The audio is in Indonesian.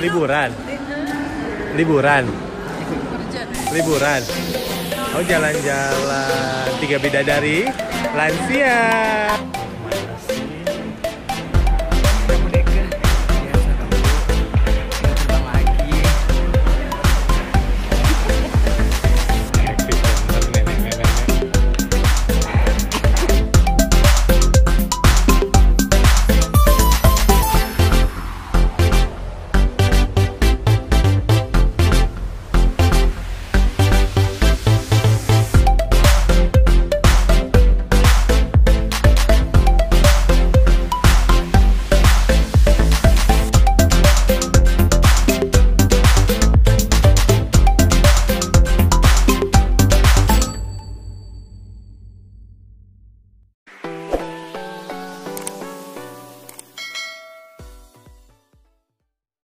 Liburan. Liburan. Liburan. Oh jalan-jalan tiga bidadari lansia.